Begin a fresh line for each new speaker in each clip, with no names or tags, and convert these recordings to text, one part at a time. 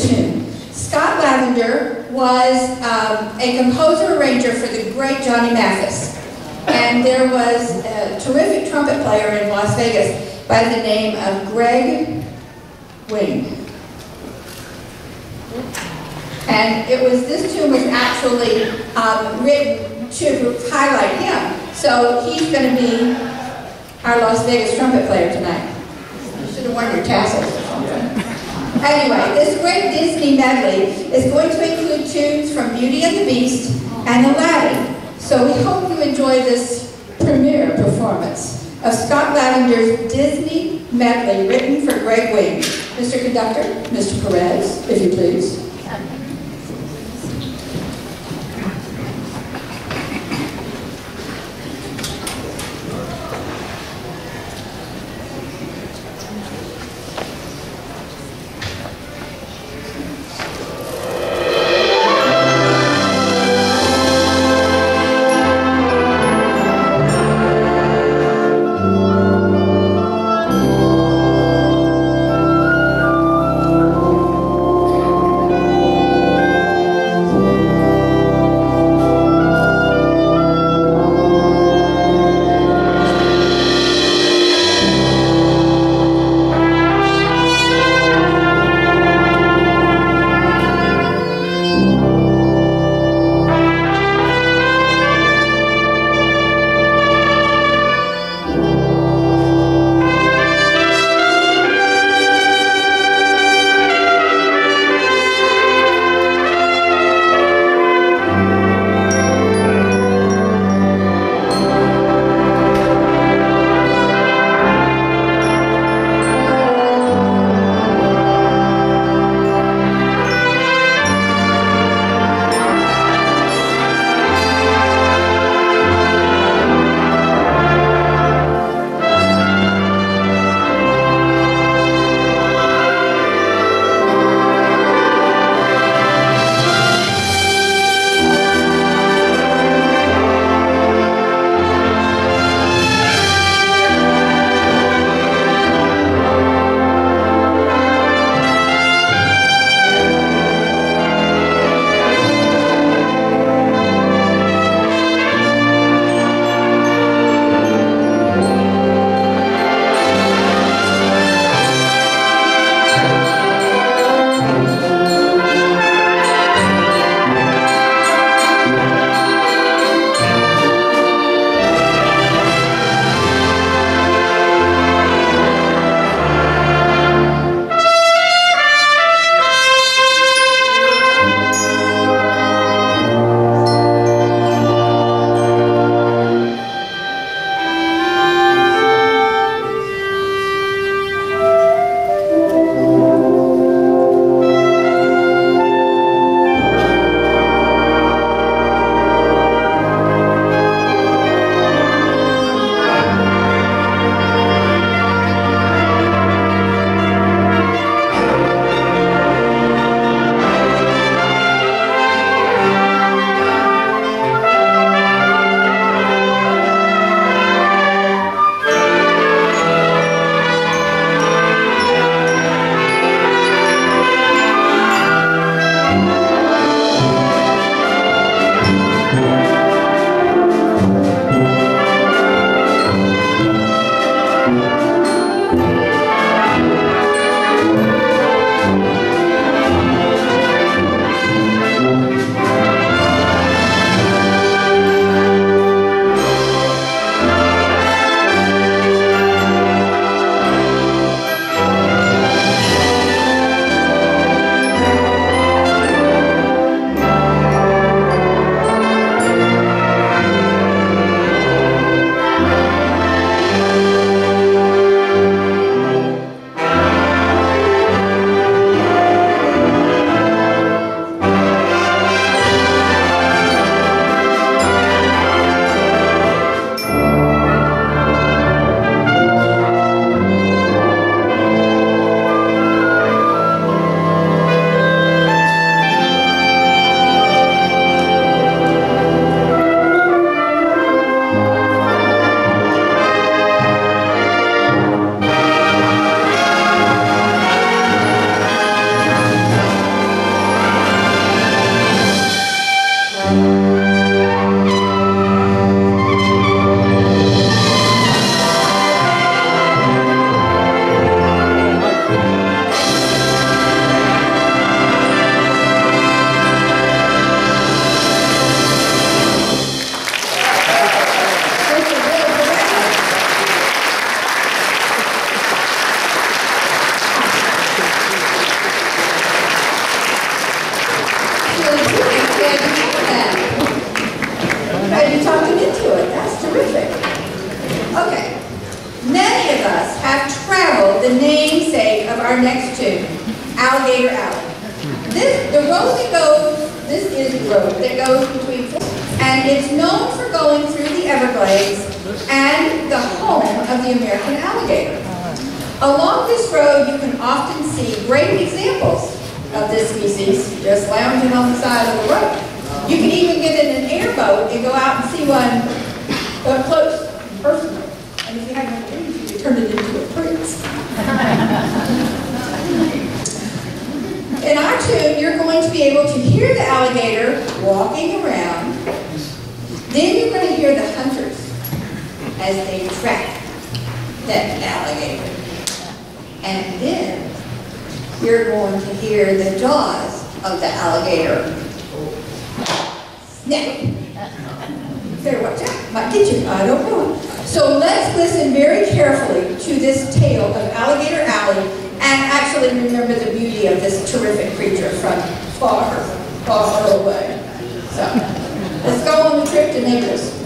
tune. Scott Lavender was um, a composer arranger for the great Johnny Mathis. And there was a terrific trumpet player in Las Vegas by the name of Greg Wing. And it was, this tune was actually um, written to highlight him. So he's going to be our Las Vegas trumpet player tonight. You should have worn your tassels. Anyway, this great Disney medley is going to include tunes from Beauty and the Beast and Aladdin. So we hope you enjoy this premiere performance of Scott Lavender's Disney medley written for Greg Wing. Mr. Conductor, Mr. Perez, if you please. This is the road that goes between, and it's known for going through the Everglades and the home of the American alligator. Along this road, you can often see great examples of this species just lounging on the side of the road. You can even get in an airboat and go out and see one up close, personal. And if you have no wings, you can turn it into a prince. In our tune, you're going to be able to hear the alligator walking around. Then you're going to hear the hunters as they track that alligator. And then you're going to hear the jaws of the alligator snap. Better watch out, might get you, I don't know. So let's listen very carefully to this tale of Alligator Alley and actually remember the beauty of this terrific creature from far, far away. So let's go on the trip to Naples.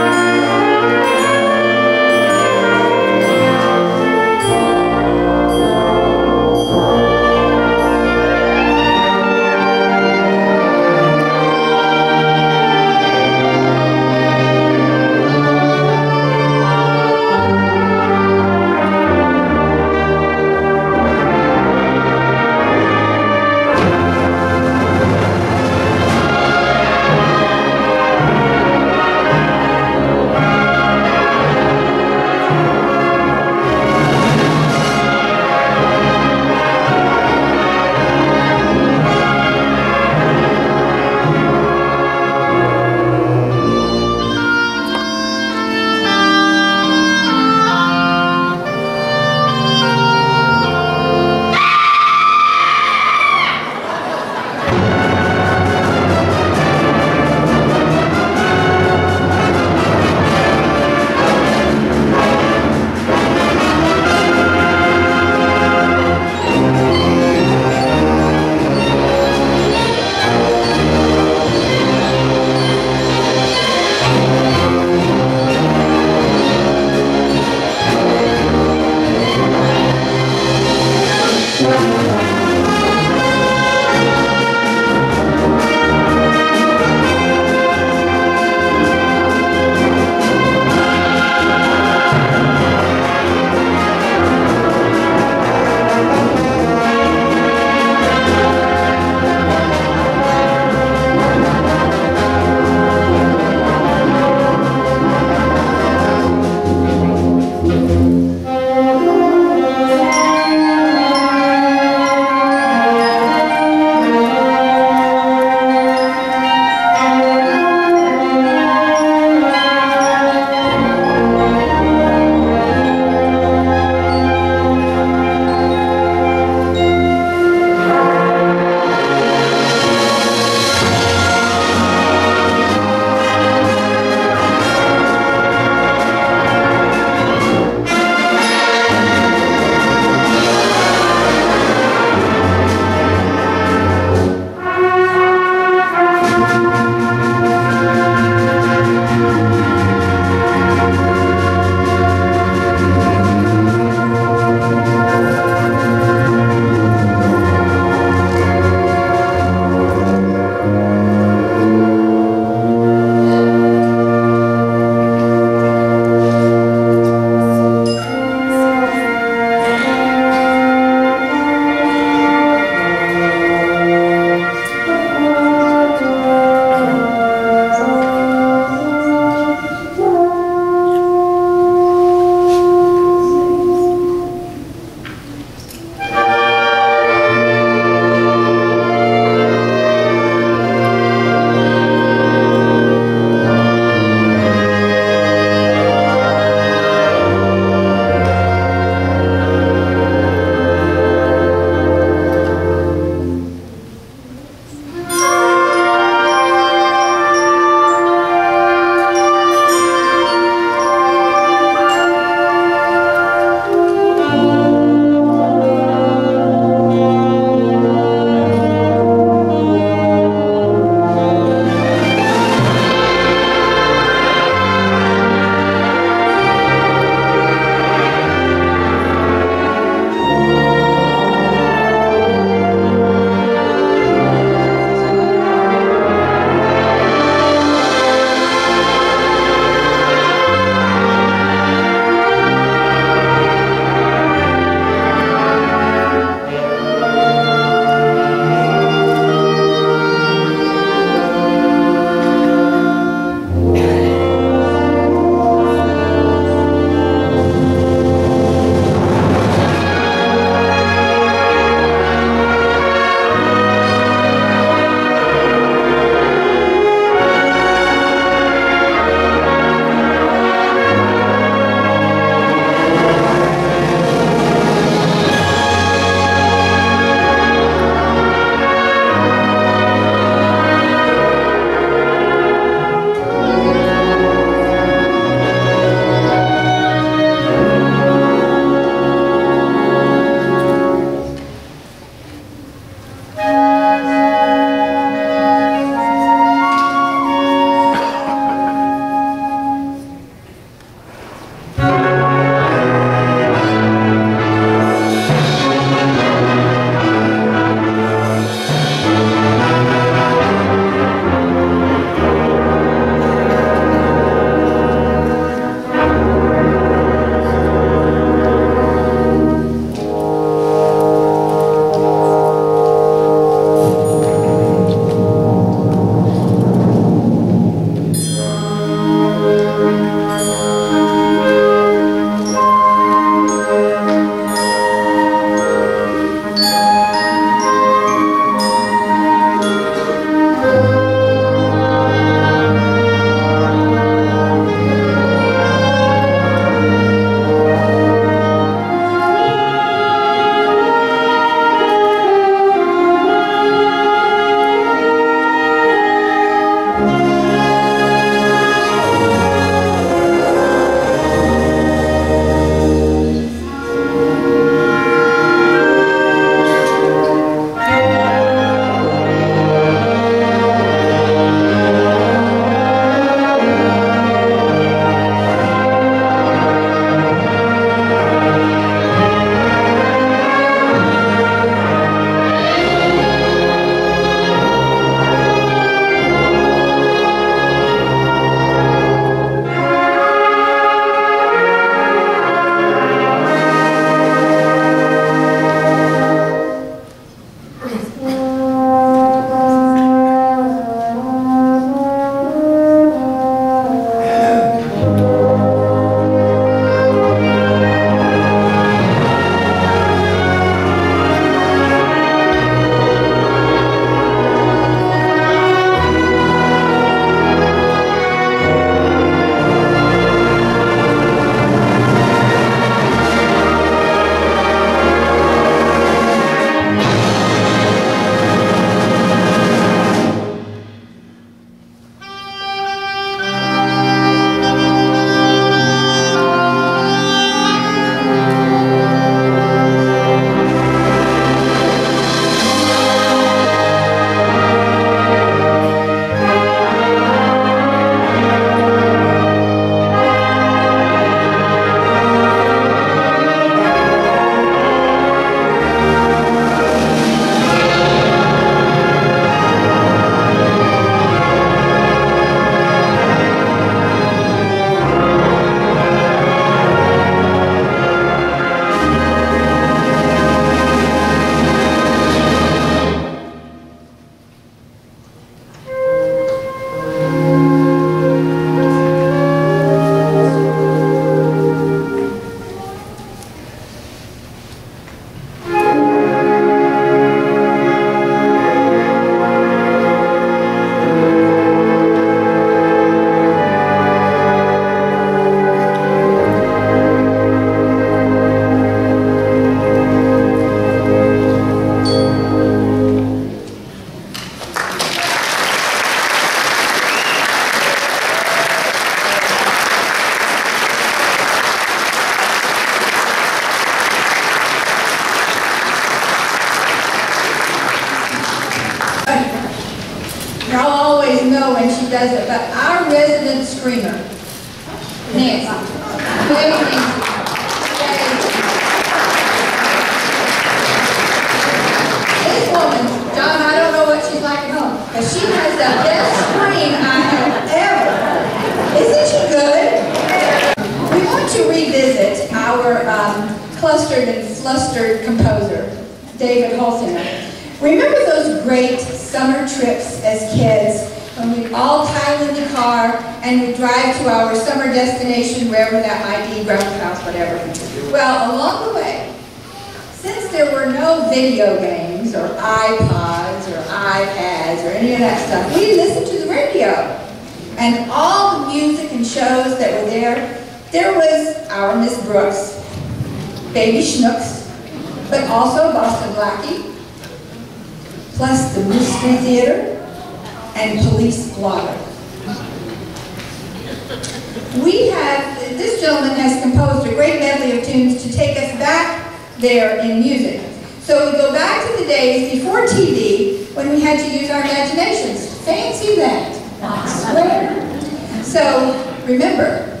We have, this gentleman has composed a great medley of tunes to take us back there in music. So we go back to the days before TV when we had to use our imaginations. Fancy that. I swear. So remember,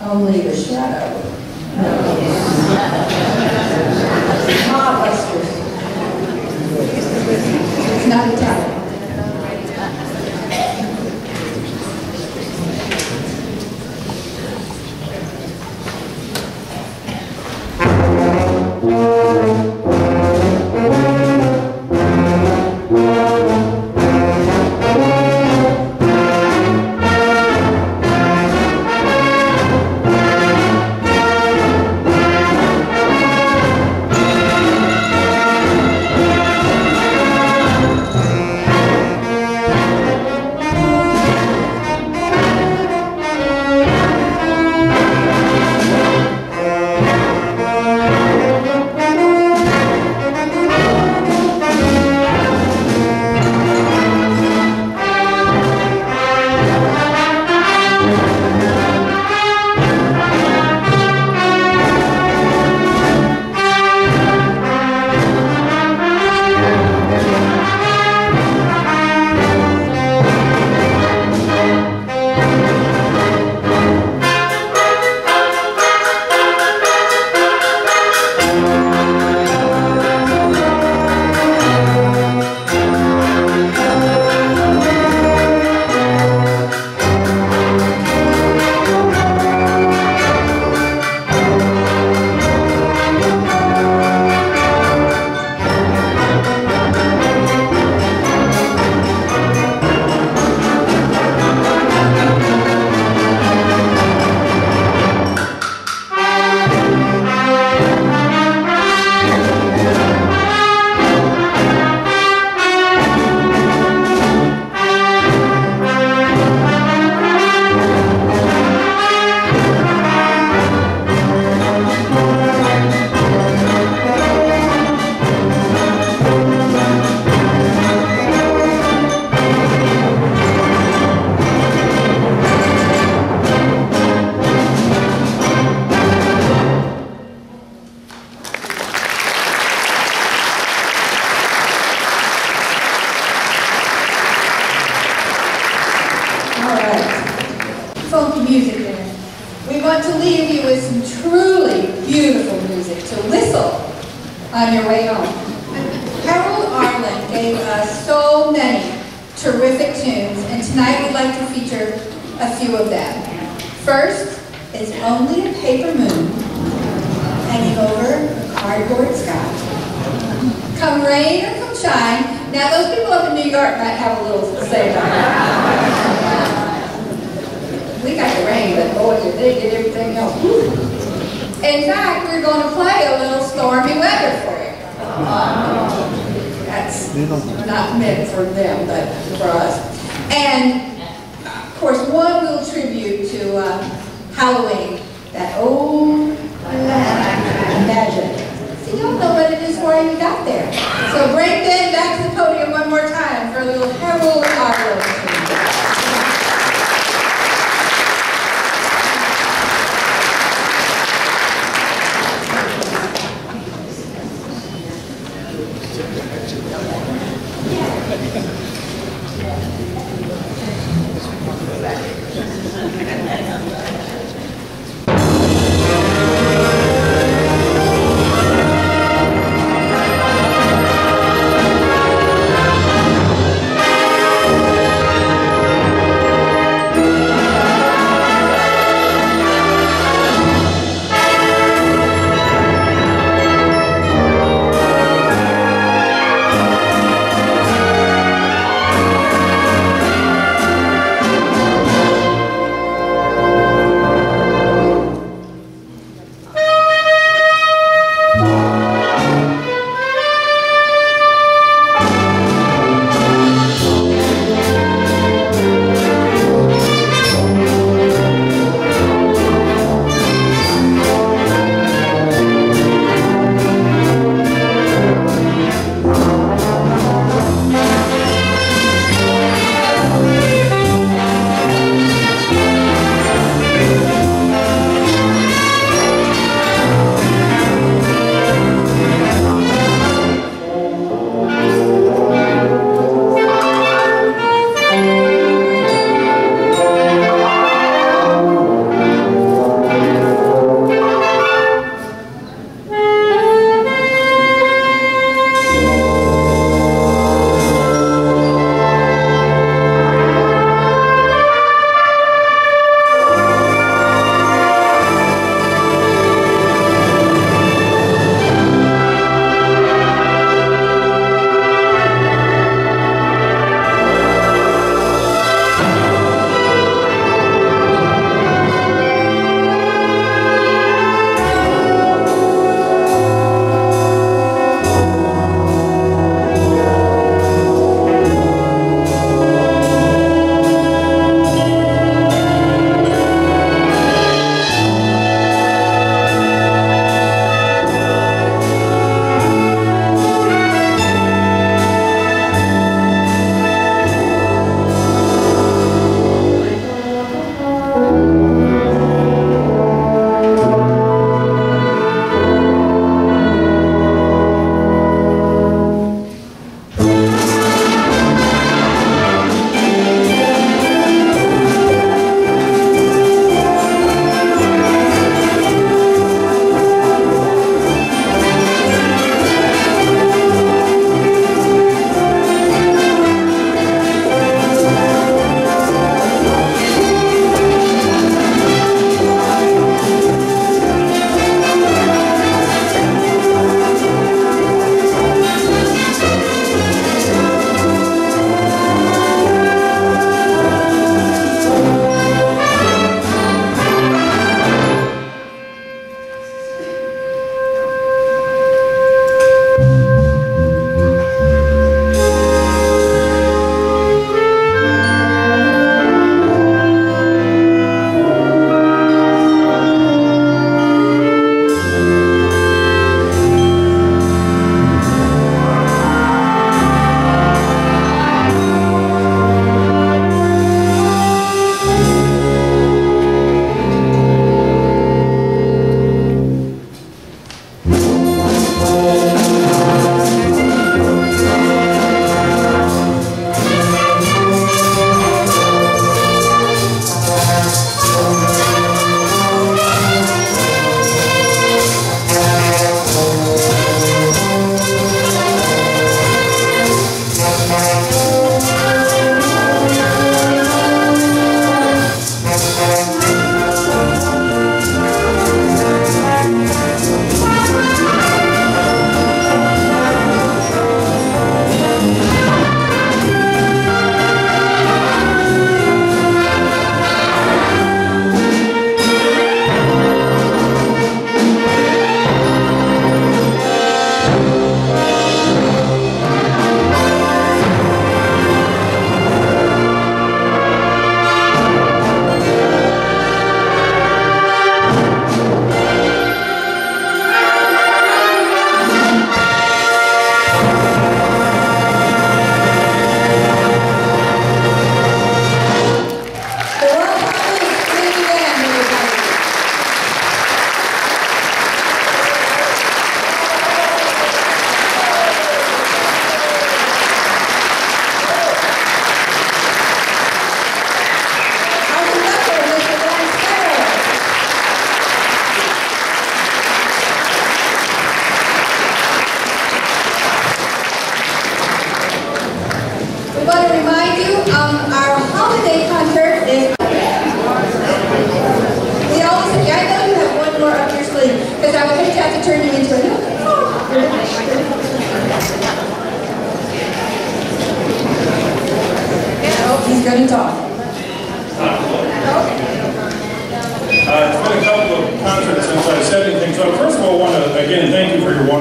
only the shadow. It's not Italian.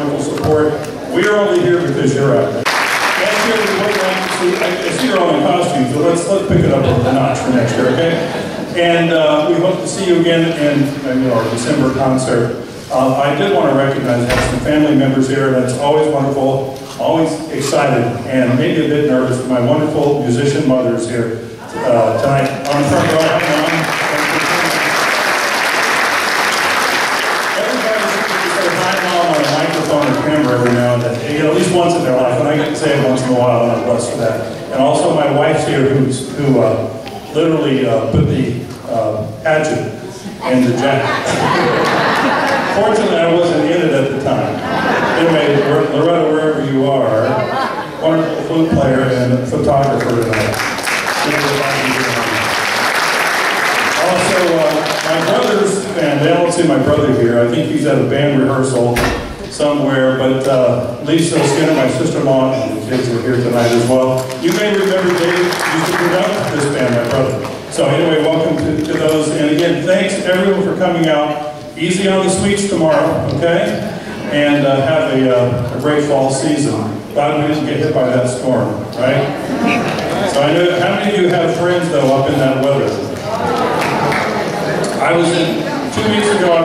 Wonderful support. We are only here because you're out there. Year, we I see you're all in costume, so let's, let's pick it up a notch for next year, okay? And uh, we hope to see you again in, in our December concert. Uh, I did want to recognize, have some family members here, that's always wonderful, always excited, and maybe a bit nervous. My wonderful musician mother is here uh, tonight on the front row. Hi, Mom. Everybody should say hi, Mom, on a microphone or camera every now and then, you know, at least once in their life, and I get to say it once in a and for that. And also my wife's here, who's, who uh, literally uh, put the uh, hatchet in the jacket. Fortunately, I wasn't in it at the time. Anyway, Loretta, wherever you are, wonderful flute player and photographer tonight. Also, uh, my brother's band, I don't see my brother here, I think he's at a band rehearsal somewhere, but uh, Lisa Skinner, my sister-in-law, and the kids are here tonight as well. You may remember Dave used to conduct this band, my brother. So anyway, welcome to, to those, and again, thanks everyone for coming out. Easy on the sweets tomorrow, okay? And uh, have a, uh, a great fall season. Glad we didn't get hit by that storm, right? So I know, how many of you have friends though up in that weather? I was in, two weeks ago,